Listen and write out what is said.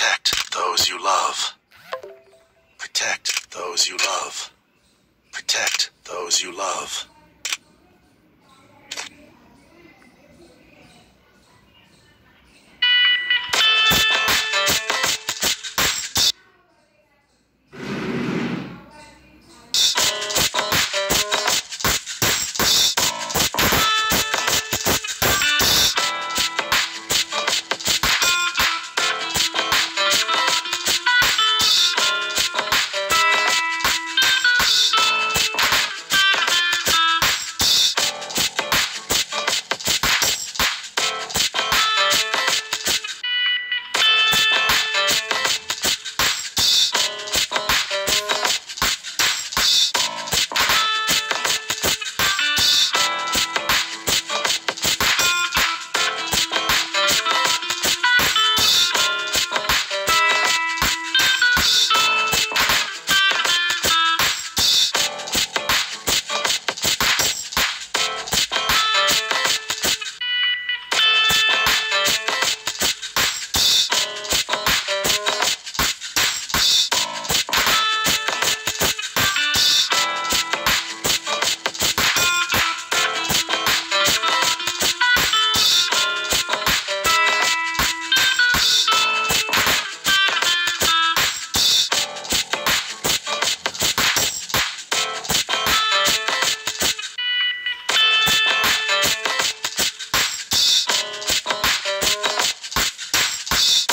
Protect those you love. Protect those you love. Protect those you love. Podcasts.